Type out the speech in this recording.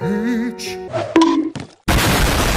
Hit.